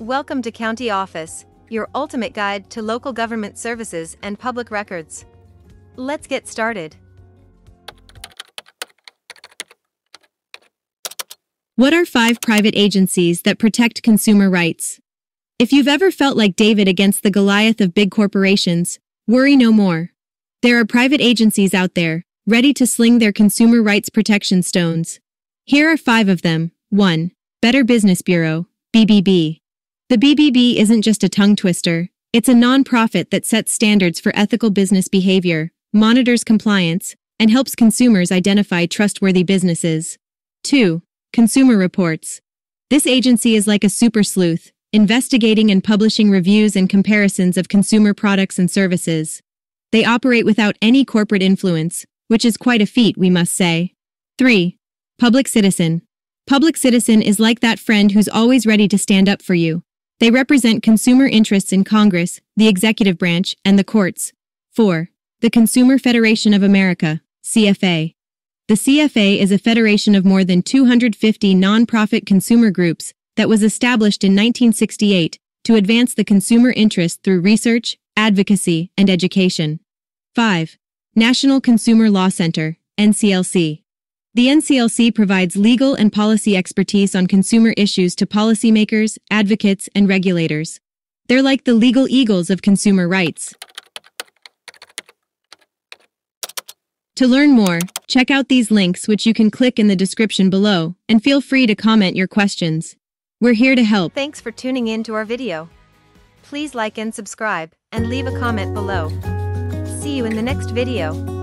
Welcome to County Office, your ultimate guide to local government services and public records. Let's get started. What are five private agencies that protect consumer rights? If you've ever felt like David against the Goliath of big corporations, worry no more. There are private agencies out there, ready to sling their consumer rights protection stones. Here are five of them. 1. Better Business Bureau, BBB. The BBB isn't just a tongue twister, it's a nonprofit that sets standards for ethical business behavior, monitors compliance, and helps consumers identify trustworthy businesses. 2. Consumer Reports. This agency is like a super sleuth, investigating and publishing reviews and comparisons of consumer products and services. They operate without any corporate influence, which is quite a feat, we must say. 3. Public Citizen. Public Citizen is like that friend who's always ready to stand up for you. They represent consumer interests in Congress, the executive branch, and the courts. 4. The Consumer Federation of America, CFA. The CFA is a federation of more than 250 nonprofit consumer groups that was established in 1968 to advance the consumer interest through research, advocacy, and education. 5. National Consumer Law Center, NCLC. The NCLC provides legal and policy expertise on consumer issues to policymakers, advocates, and regulators. They're like the legal eagles of consumer rights. To learn more, check out these links which you can click in the description below, and feel free to comment your questions. We're here to help. Thanks for tuning in to our video. Please like and subscribe, and leave a comment below. See you in the next video.